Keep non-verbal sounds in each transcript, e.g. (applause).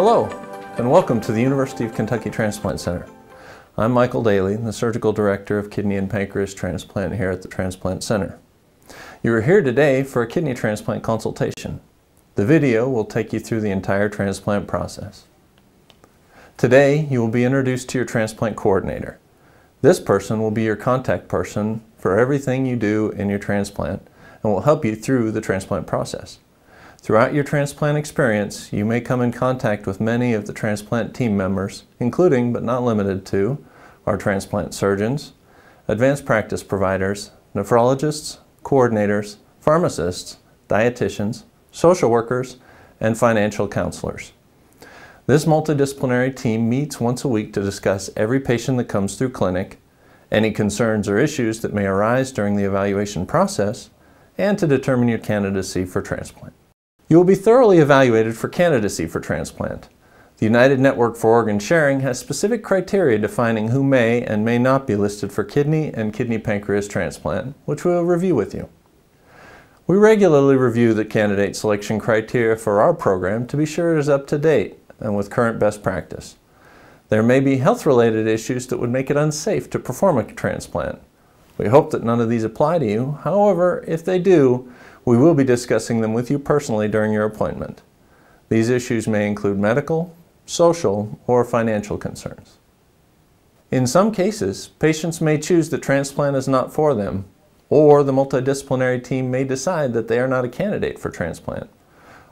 Hello, and welcome to the University of Kentucky Transplant Center. I'm Michael Daily, the Surgical Director of Kidney and Pancreas Transplant here at the Transplant Center. You are here today for a kidney transplant consultation. The video will take you through the entire transplant process. Today, you will be introduced to your transplant coordinator. This person will be your contact person for everything you do in your transplant and will help you through the transplant process. Throughout your transplant experience, you may come in contact with many of the transplant team members, including but not limited to our transplant surgeons, advanced practice providers, nephrologists, coordinators, pharmacists, dietitians, social workers, and financial counselors. This multidisciplinary team meets once a week to discuss every patient that comes through clinic, any concerns or issues that may arise during the evaluation process, and to determine your candidacy for transplant. You will be thoroughly evaluated for candidacy for transplant. The United Network for Organ Sharing has specific criteria defining who may and may not be listed for kidney and kidney pancreas transplant, which we will review with you. We regularly review the candidate selection criteria for our program to be sure it is up to date and with current best practice. There may be health-related issues that would make it unsafe to perform a transplant. We hope that none of these apply to you. However, if they do, we will be discussing them with you personally during your appointment. These issues may include medical, social, or financial concerns. In some cases, patients may choose that transplant is not for them, or the multidisciplinary team may decide that they are not a candidate for transplant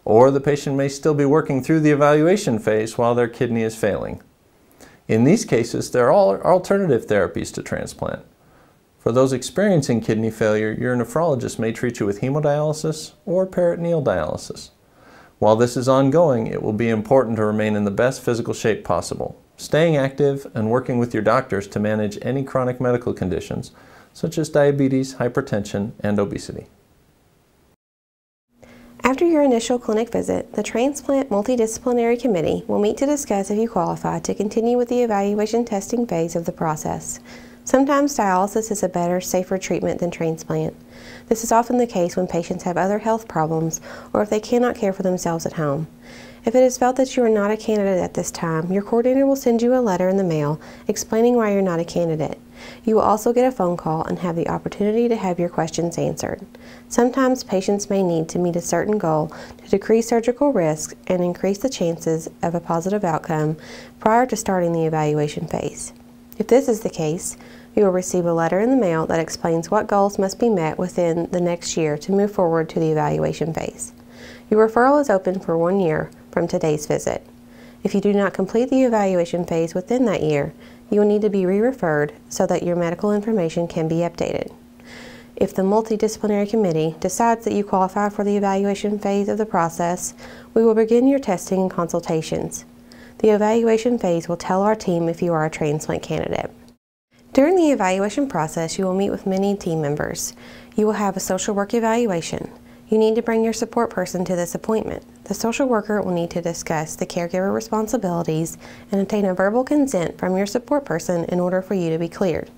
or the patient may still be working through the evaluation phase while their kidney is failing. In these cases, there are alternative therapies to transplant. For those experiencing kidney failure, your nephrologist may treat you with hemodialysis or peritoneal dialysis. While this is ongoing, it will be important to remain in the best physical shape possible, staying active and working with your doctors to manage any chronic medical conditions, such as diabetes, hypertension, and obesity. After your initial clinic visit, the Transplant Multidisciplinary Committee will meet to discuss if you qualify to continue with the evaluation testing phase of the process. Sometimes dialysis is a better, safer treatment than transplant. This is often the case when patients have other health problems or if they cannot care for themselves at home. If it is felt that you are not a candidate at this time, your coordinator will send you a letter in the mail explaining why you're not a candidate. You will also get a phone call and have the opportunity to have your questions answered. Sometimes patients may need to meet a certain goal to decrease surgical risk and increase the chances of a positive outcome prior to starting the evaluation phase. If this is the case, you will receive a letter in the mail that explains what goals must be met within the next year to move forward to the evaluation phase. Your referral is open for one year from today's visit. If you do not complete the evaluation phase within that year, you will need to be re-referred so that your medical information can be updated. If the multidisciplinary committee decides that you qualify for the evaluation phase of the process, we will begin your testing and consultations. The evaluation phase will tell our team if you are a transplant candidate. During the evaluation process, you will meet with many team members. You will have a social work evaluation. You need to bring your support person to this appointment. The social worker will need to discuss the caregiver responsibilities and obtain a verbal consent from your support person in order for you to be cleared.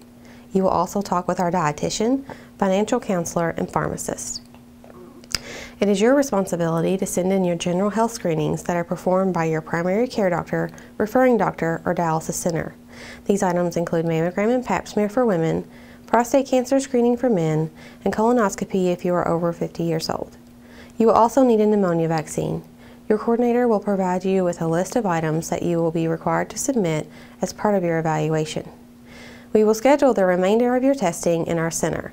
You will also talk with our dietitian, financial counselor, and pharmacist. It is your responsibility to send in your general health screenings that are performed by your primary care doctor, referring doctor, or dialysis center. These items include mammogram and pap smear for women, prostate cancer screening for men, and colonoscopy if you are over 50 years old. You will also need a pneumonia vaccine. Your coordinator will provide you with a list of items that you will be required to submit as part of your evaluation. We will schedule the remainder of your testing in our center,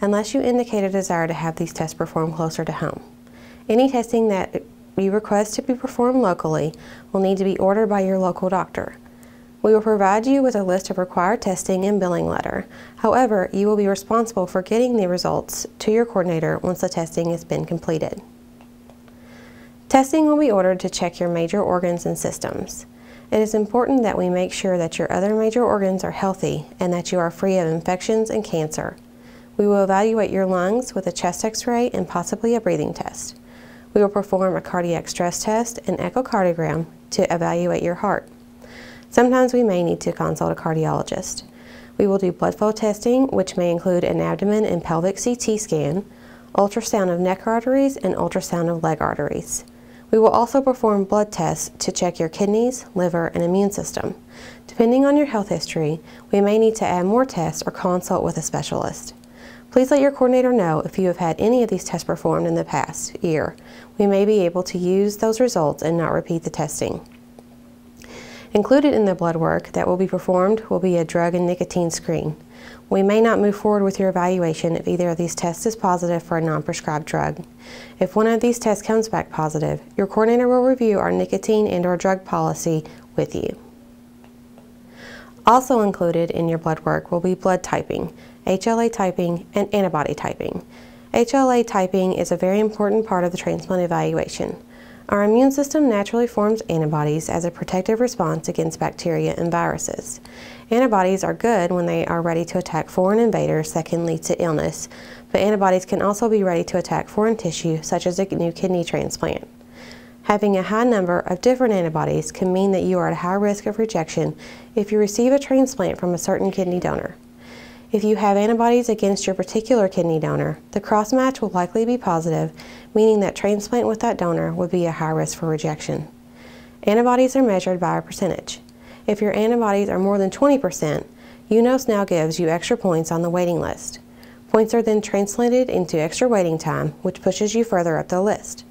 unless you indicate a desire to have these tests performed closer to home. Any testing that you request to be performed locally will need to be ordered by your local doctor. We will provide you with a list of required testing and billing letter. However, you will be responsible for getting the results to your coordinator once the testing has been completed. Testing will be ordered to check your major organs and systems. It is important that we make sure that your other major organs are healthy and that you are free of infections and cancer. We will evaluate your lungs with a chest x-ray and possibly a breathing test. We will perform a cardiac stress test and echocardiogram to evaluate your heart. Sometimes we may need to consult a cardiologist. We will do blood flow testing, which may include an abdomen and pelvic CT scan, ultrasound of neck arteries, and ultrasound of leg arteries. We will also perform blood tests to check your kidneys, liver, and immune system. Depending on your health history, we may need to add more tests or consult with a specialist. Please let your coordinator know if you have had any of these tests performed in the past year. We may be able to use those results and not repeat the testing. Included in the blood work that will be performed will be a drug and nicotine screen. We may not move forward with your evaluation if either of these tests is positive for a non-prescribed drug. If one of these tests comes back positive, your coordinator will review our nicotine and or drug policy with you. Also included in your blood work will be blood typing, HLA typing, and antibody typing. HLA typing is a very important part of the transplant evaluation. Our immune system naturally forms antibodies as a protective response against bacteria and viruses. Antibodies are good when they are ready to attack foreign invaders that can lead to illness, but antibodies can also be ready to attack foreign tissue such as a new kidney transplant. Having a high number of different antibodies can mean that you are at high risk of rejection if you receive a transplant from a certain kidney donor. If you have antibodies against your particular kidney donor, the cross-match will likely be positive, meaning that transplant with that donor would be a high risk for rejection. Antibodies are measured by a percentage. If your antibodies are more than 20%, UNOS now gives you extra points on the waiting list. Points are then translated into extra waiting time, which pushes you further up the list.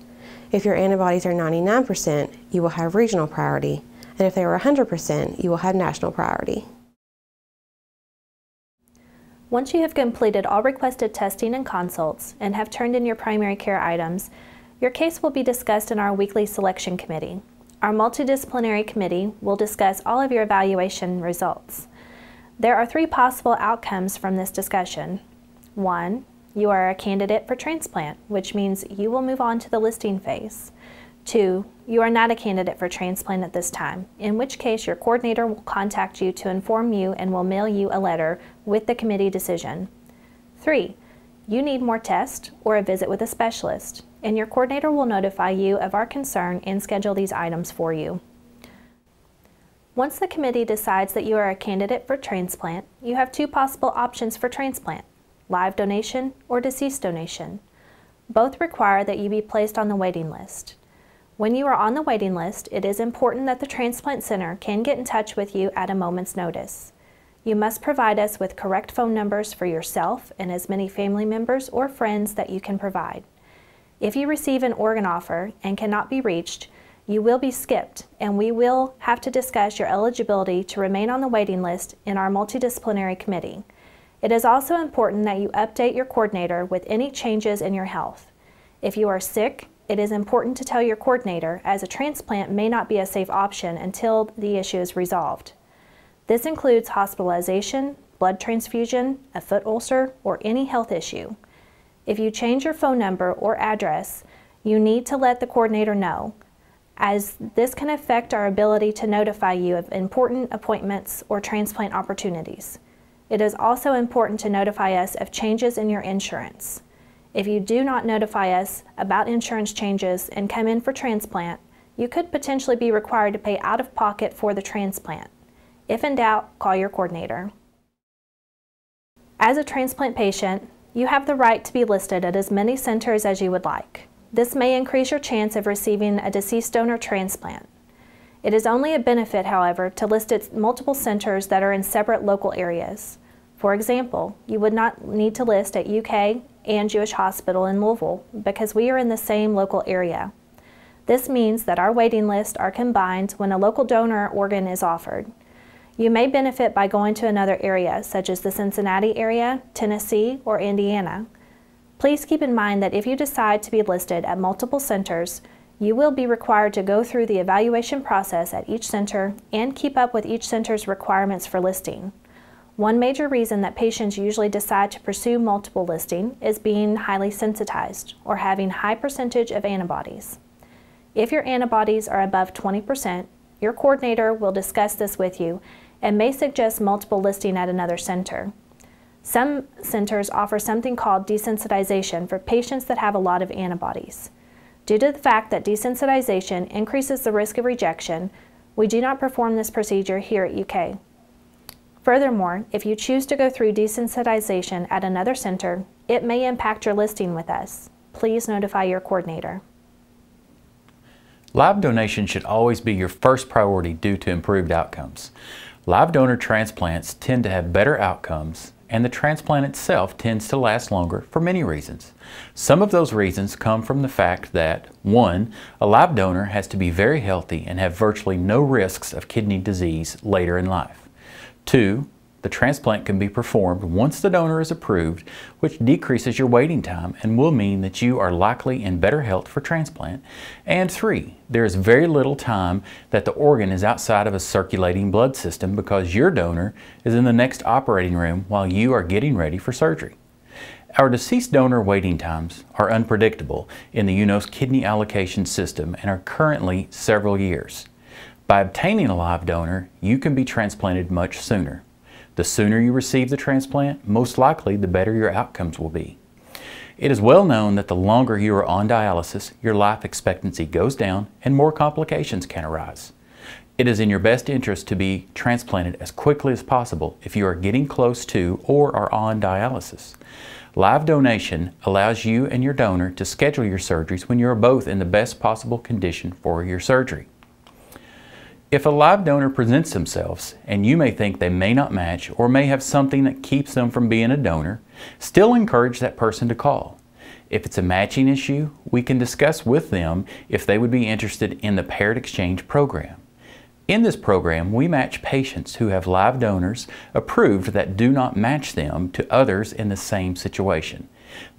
If your antibodies are 99%, you will have regional priority, and if they are 100%, you will have national priority. Once you have completed all requested testing and consults and have turned in your primary care items, your case will be discussed in our weekly selection committee. Our multidisciplinary committee will discuss all of your evaluation results. There are three possible outcomes from this discussion. One, you are a candidate for transplant, which means you will move on to the listing phase. Two, you are not a candidate for transplant at this time, in which case your coordinator will contact you to inform you and will mail you a letter with the committee decision. Three, you need more tests or a visit with a specialist, and your coordinator will notify you of our concern and schedule these items for you. Once the committee decides that you are a candidate for transplant, you have two possible options for transplant, live donation or deceased donation. Both require that you be placed on the waiting list. When you are on the waiting list, it is important that the transplant center can get in touch with you at a moment's notice. You must provide us with correct phone numbers for yourself and as many family members or friends that you can provide. If you receive an organ offer and cannot be reached, you will be skipped and we will have to discuss your eligibility to remain on the waiting list in our multidisciplinary committee. It is also important that you update your coordinator with any changes in your health. If you are sick, it is important to tell your coordinator as a transplant may not be a safe option until the issue is resolved. This includes hospitalization, blood transfusion, a foot ulcer, or any health issue. If you change your phone number or address, you need to let the coordinator know, as this can affect our ability to notify you of important appointments or transplant opportunities. It is also important to notify us of changes in your insurance. If you do not notify us about insurance changes and come in for transplant, you could potentially be required to pay out of pocket for the transplant. If in doubt, call your coordinator. As a transplant patient, you have the right to be listed at as many centers as you would like. This may increase your chance of receiving a deceased donor transplant. It is only a benefit, however, to list at multiple centers that are in separate local areas. For example, you would not need to list at UK and Jewish Hospital in Louisville because we are in the same local area. This means that our waiting lists are combined when a local donor organ is offered. You may benefit by going to another area, such as the Cincinnati area, Tennessee, or Indiana. Please keep in mind that if you decide to be listed at multiple centers, you will be required to go through the evaluation process at each center and keep up with each center's requirements for listing. One major reason that patients usually decide to pursue multiple listing is being highly sensitized or having high percentage of antibodies. If your antibodies are above 20%, your coordinator will discuss this with you and may suggest multiple listing at another center. Some centers offer something called desensitization for patients that have a lot of antibodies. Due to the fact that desensitization increases the risk of rejection, we do not perform this procedure here at UK. Furthermore, if you choose to go through desensitization at another center, it may impact your listing with us. Please notify your coordinator. Live donation should always be your first priority due to improved outcomes. Live donor transplants tend to have better outcomes and the transplant itself tends to last longer for many reasons. Some of those reasons come from the fact that 1. A live donor has to be very healthy and have virtually no risks of kidney disease later in life. 2. The transplant can be performed once the donor is approved, which decreases your waiting time and will mean that you are likely in better health for transplant. And three, there is very little time that the organ is outside of a circulating blood system because your donor is in the next operating room while you are getting ready for surgery. Our deceased donor waiting times are unpredictable in the UNOS kidney allocation system and are currently several years. By obtaining a live donor, you can be transplanted much sooner. The sooner you receive the transplant, most likely the better your outcomes will be. It is well known that the longer you are on dialysis, your life expectancy goes down and more complications can arise. It is in your best interest to be transplanted as quickly as possible if you are getting close to or are on dialysis. Live donation allows you and your donor to schedule your surgeries when you are both in the best possible condition for your surgery. If a live donor presents themselves and you may think they may not match or may have something that keeps them from being a donor, still encourage that person to call. If it's a matching issue, we can discuss with them if they would be interested in the paired exchange program. In this program, we match patients who have live donors approved that do not match them to others in the same situation.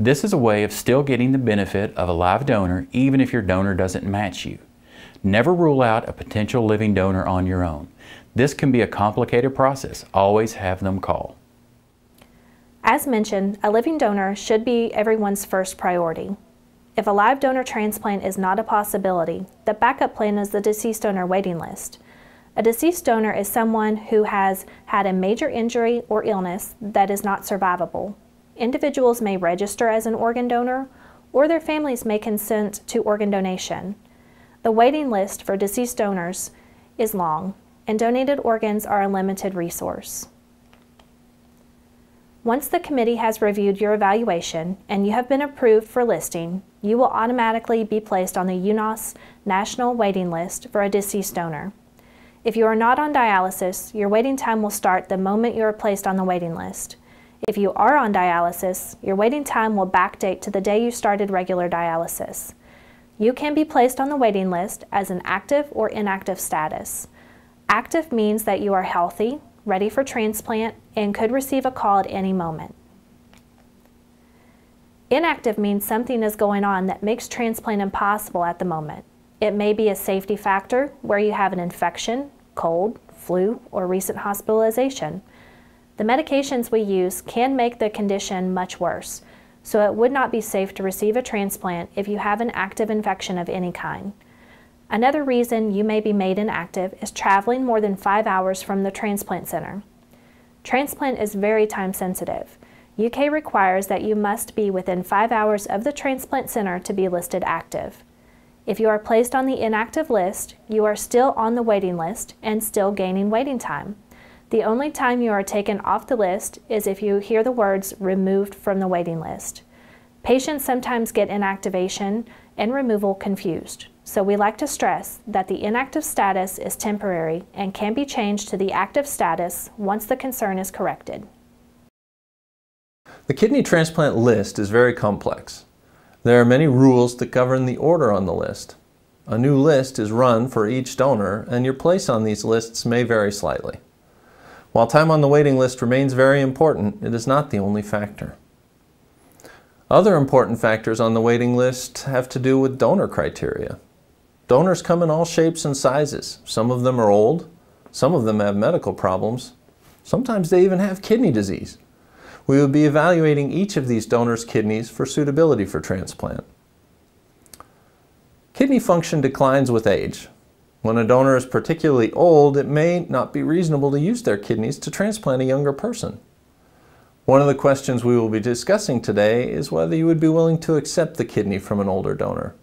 This is a way of still getting the benefit of a live donor even if your donor doesn't match you. Never rule out a potential living donor on your own. This can be a complicated process. Always have them call. As mentioned, a living donor should be everyone's first priority. If a live donor transplant is not a possibility, the backup plan is the deceased donor waiting list. A deceased donor is someone who has had a major injury or illness that is not survivable. Individuals may register as an organ donor, or their families may consent to organ donation. The waiting list for deceased donors is long, and donated organs are a limited resource. Once the committee has reviewed your evaluation and you have been approved for listing, you will automatically be placed on the UNOS National Waiting List for a deceased donor. If you are not on dialysis, your waiting time will start the moment you are placed on the waiting list. If you are on dialysis, your waiting time will backdate to the day you started regular dialysis. You can be placed on the waiting list as an active or inactive status. Active means that you are healthy, ready for transplant, and could receive a call at any moment. Inactive means something is going on that makes transplant impossible at the moment. It may be a safety factor where you have an infection, cold, flu, or recent hospitalization. The medications we use can make the condition much worse, so it would not be safe to receive a transplant if you have an active infection of any kind. Another reason you may be made inactive is traveling more than five hours from the transplant center. Transplant is very time sensitive. UK requires that you must be within five hours of the transplant center to be listed active. If you are placed on the inactive list, you are still on the waiting list and still gaining waiting time. The only time you are taken off the list is if you hear the words removed from the waiting list. Patients sometimes get inactivation and removal confused, so we like to stress that the inactive status is temporary and can be changed to the active status once the concern is corrected. The kidney transplant list is very complex. There are many rules that govern the order on the list. A new list is run for each donor and your place on these lists may vary slightly. While time on the waiting list remains very important, it is not the only factor. Other important factors on the waiting list have to do with donor criteria. Donors come in all shapes and sizes. Some of them are old, some of them have medical problems, sometimes they even have kidney disease. We will be evaluating each of these donors' kidneys for suitability for transplant. Kidney function declines with age, when a donor is particularly old, it may not be reasonable to use their kidneys to transplant a younger person. One of the questions we will be discussing today is whether you would be willing to accept the kidney from an older donor.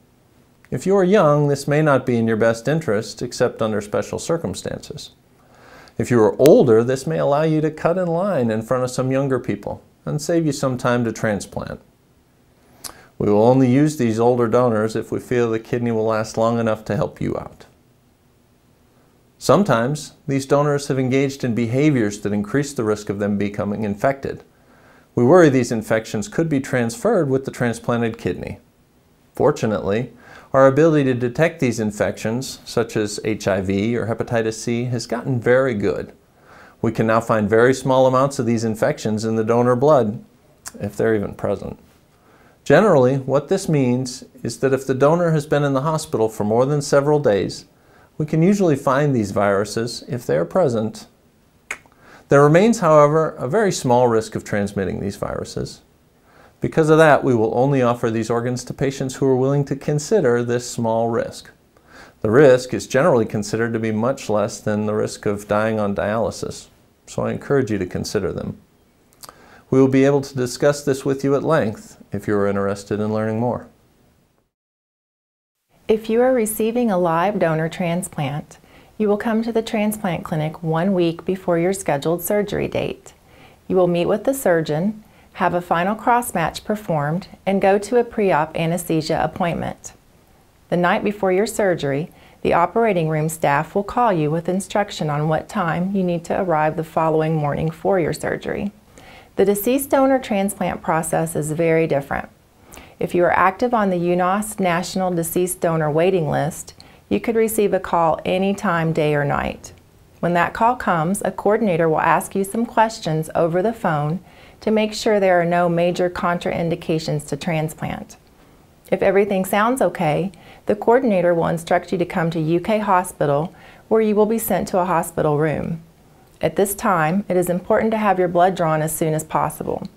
If you are young, this may not be in your best interest except under special circumstances. If you are older, this may allow you to cut in line in front of some younger people and save you some time to transplant. We will only use these older donors if we feel the kidney will last long enough to help you out. Sometimes, these donors have engaged in behaviors that increase the risk of them becoming infected. We worry these infections could be transferred with the transplanted kidney. Fortunately, our ability to detect these infections, such as HIV or hepatitis C, has gotten very good. We can now find very small amounts of these infections in the donor blood, if they're even present. Generally, what this means is that if the donor has been in the hospital for more than several days, we can usually find these viruses if they are present. There remains, however, a very small risk of transmitting these viruses. Because of that, we will only offer these organs to patients who are willing to consider this small risk. The risk is generally considered to be much less than the risk of dying on dialysis, so I encourage you to consider them. We will be able to discuss this with you at length if you are interested in learning more. If you are receiving a live donor transplant, you will come to the transplant clinic one week before your scheduled surgery date. You will meet with the surgeon, have a final cross match performed, and go to a pre-op anesthesia appointment. The night before your surgery, the operating room staff will call you with instruction on what time you need to arrive the following morning for your surgery. The deceased donor transplant process is very different. If you are active on the UNOS National Deceased Donor Waiting List, you could receive a call anytime, day or night. When that call comes, a coordinator will ask you some questions over the phone to make sure there are no major contraindications to transplant. If everything sounds okay, the coordinator will instruct you to come to UK Hospital where you will be sent to a hospital room. At this time, it is important to have your blood drawn as soon as possible.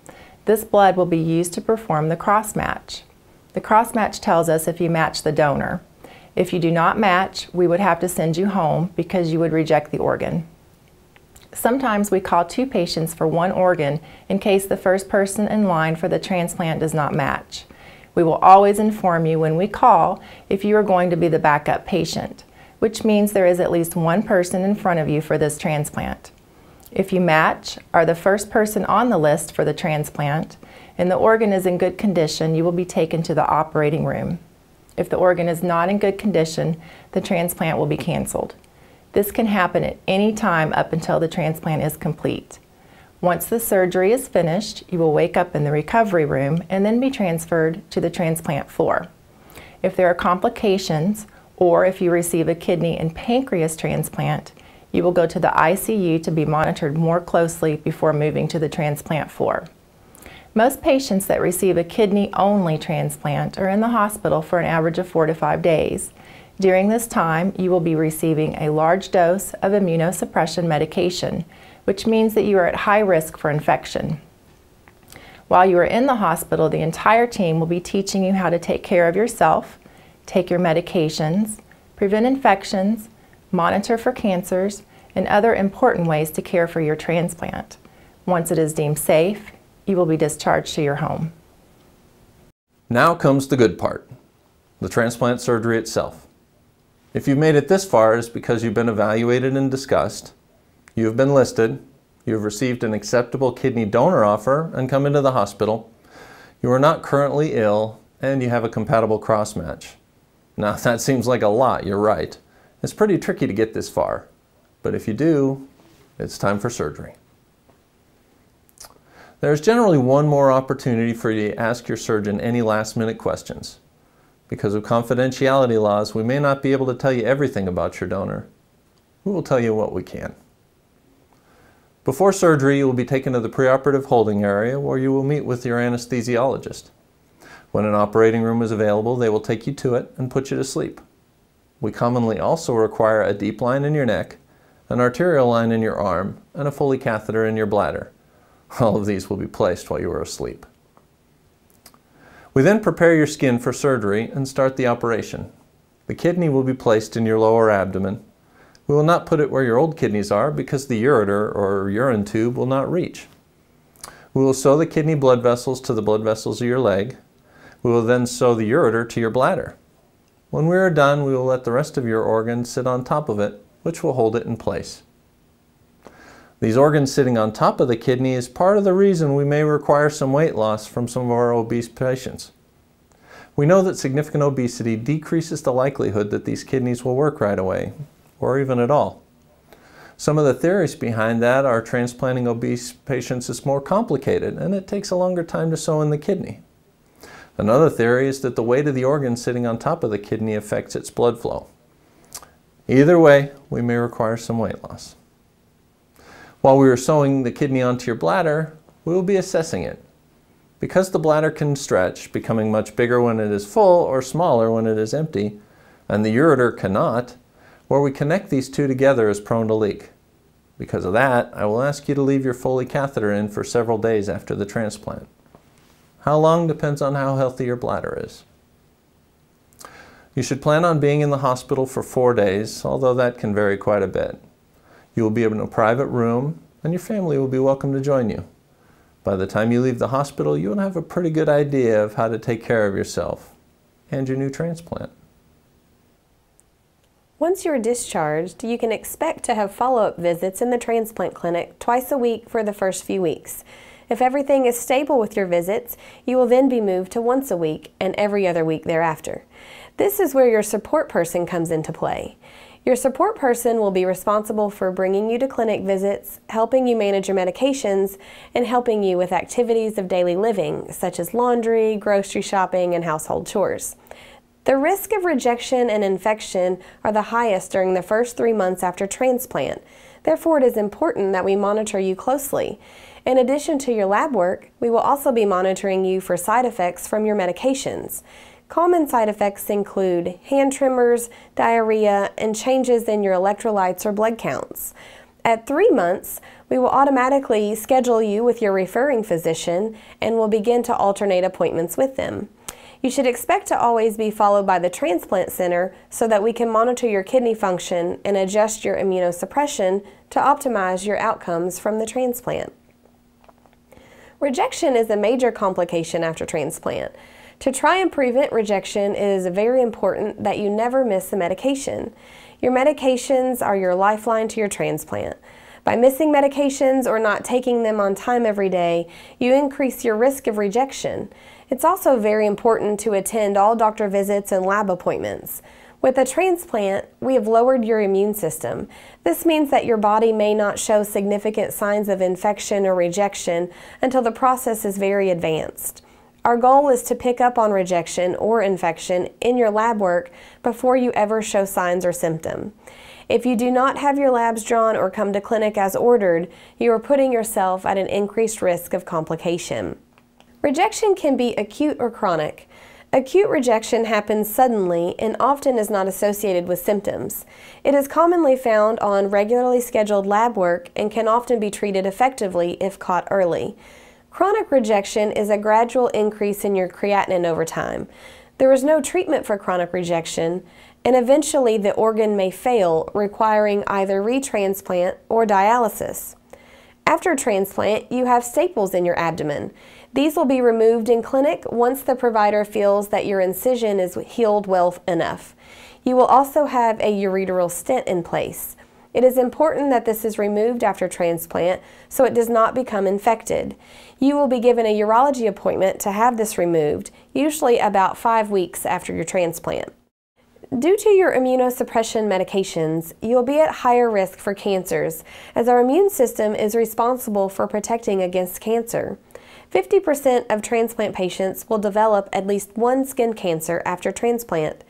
This blood will be used to perform the cross match. The cross match tells us if you match the donor. If you do not match, we would have to send you home because you would reject the organ. Sometimes we call two patients for one organ in case the first person in line for the transplant does not match. We will always inform you when we call if you are going to be the backup patient, which means there is at least one person in front of you for this transplant. If you match, are the first person on the list for the transplant, and the organ is in good condition, you will be taken to the operating room. If the organ is not in good condition, the transplant will be canceled. This can happen at any time up until the transplant is complete. Once the surgery is finished, you will wake up in the recovery room and then be transferred to the transplant floor. If there are complications, or if you receive a kidney and pancreas transplant, you will go to the ICU to be monitored more closely before moving to the transplant floor. Most patients that receive a kidney-only transplant are in the hospital for an average of four to five days. During this time, you will be receiving a large dose of immunosuppression medication, which means that you are at high risk for infection. While you are in the hospital, the entire team will be teaching you how to take care of yourself, take your medications, prevent infections, monitor for cancers, and other important ways to care for your transplant. Once it is deemed safe, you will be discharged to your home. Now comes the good part, the transplant surgery itself. If you've made it this far, it's because you've been evaluated and discussed, you have been listed, you have received an acceptable kidney donor offer and come into the hospital, you are not currently ill, and you have a compatible cross match. Now (laughs) that seems like a lot, you're right. It's pretty tricky to get this far, but if you do, it's time for surgery. There's generally one more opportunity for you to ask your surgeon any last minute questions. Because of confidentiality laws, we may not be able to tell you everything about your donor. We will tell you what we can. Before surgery, you will be taken to the preoperative holding area where you will meet with your anesthesiologist. When an operating room is available, they will take you to it and put you to sleep. We commonly also require a DEEP line in your neck, an arterial line in your arm, and a Foley catheter in your bladder. All of these will be placed while you are asleep. We then prepare your skin for surgery and start the operation. The kidney will be placed in your lower abdomen. We will not put it where your old kidneys are because the ureter or urine tube will not reach. We will sew the kidney blood vessels to the blood vessels of your leg. We will then sew the ureter to your bladder. When we are done, we will let the rest of your organs sit on top of it, which will hold it in place. These organs sitting on top of the kidney is part of the reason we may require some weight loss from some of our obese patients. We know that significant obesity decreases the likelihood that these kidneys will work right away, or even at all. Some of the theories behind that are transplanting obese patients is more complicated and it takes a longer time to sew in the kidney. Another theory is that the weight of the organ sitting on top of the kidney affects its blood flow. Either way, we may require some weight loss. While we are sewing the kidney onto your bladder, we will be assessing it. Because the bladder can stretch, becoming much bigger when it is full or smaller when it is empty, and the ureter cannot, where we connect these two together is prone to leak. Because of that, I will ask you to leave your Foley catheter in for several days after the transplant. How long depends on how healthy your bladder is. You should plan on being in the hospital for four days, although that can vary quite a bit. You will be in a private room, and your family will be welcome to join you. By the time you leave the hospital, you will have a pretty good idea of how to take care of yourself and your new transplant. Once you are discharged, you can expect to have follow-up visits in the transplant clinic twice a week for the first few weeks. If everything is stable with your visits, you will then be moved to once a week and every other week thereafter. This is where your support person comes into play. Your support person will be responsible for bringing you to clinic visits, helping you manage your medications, and helping you with activities of daily living, such as laundry, grocery shopping, and household chores. The risk of rejection and infection are the highest during the first three months after transplant. Therefore, it is important that we monitor you closely. In addition to your lab work, we will also be monitoring you for side effects from your medications. Common side effects include hand tremors, diarrhea, and changes in your electrolytes or blood counts. At three months, we will automatically schedule you with your referring physician and will begin to alternate appointments with them. You should expect to always be followed by the transplant center so that we can monitor your kidney function and adjust your immunosuppression to optimize your outcomes from the transplant. Rejection is a major complication after transplant. To try and prevent rejection, it is very important that you never miss a medication. Your medications are your lifeline to your transplant. By missing medications or not taking them on time every day, you increase your risk of rejection. It's also very important to attend all doctor visits and lab appointments. With a transplant, we have lowered your immune system. This means that your body may not show significant signs of infection or rejection until the process is very advanced. Our goal is to pick up on rejection or infection in your lab work before you ever show signs or symptom. If you do not have your labs drawn or come to clinic as ordered, you are putting yourself at an increased risk of complication. Rejection can be acute or chronic. Acute rejection happens suddenly and often is not associated with symptoms. It is commonly found on regularly scheduled lab work and can often be treated effectively if caught early. Chronic rejection is a gradual increase in your creatinine over time. There is no treatment for chronic rejection, and eventually the organ may fail, requiring either retransplant or dialysis. After transplant, you have staples in your abdomen. These will be removed in clinic once the provider feels that your incision is healed well enough. You will also have a ureteral stent in place. It is important that this is removed after transplant so it does not become infected. You will be given a urology appointment to have this removed, usually about five weeks after your transplant. Due to your immunosuppression medications, you will be at higher risk for cancers, as our immune system is responsible for protecting against cancer. 50% of transplant patients will develop at least one skin cancer after transplant.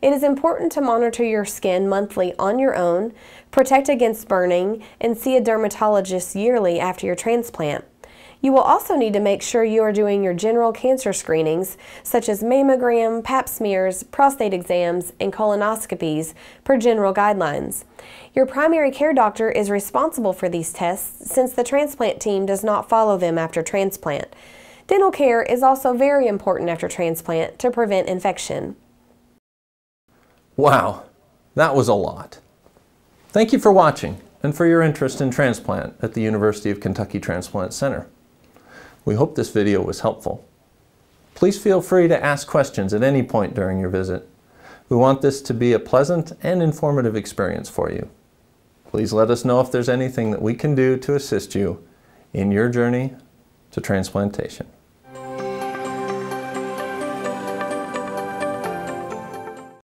It is important to monitor your skin monthly on your own, protect against burning, and see a dermatologist yearly after your transplant. You will also need to make sure you are doing your general cancer screenings, such as mammogram, pap smears, prostate exams, and colonoscopies, per general guidelines. Your primary care doctor is responsible for these tests since the transplant team does not follow them after transplant. Dental care is also very important after transplant to prevent infection. Wow, that was a lot. Thank you for watching and for your interest in transplant at the University of Kentucky Transplant Center. We hope this video was helpful. Please feel free to ask questions at any point during your visit. We want this to be a pleasant and informative experience for you. Please let us know if there's anything that we can do to assist you in your journey to transplantation.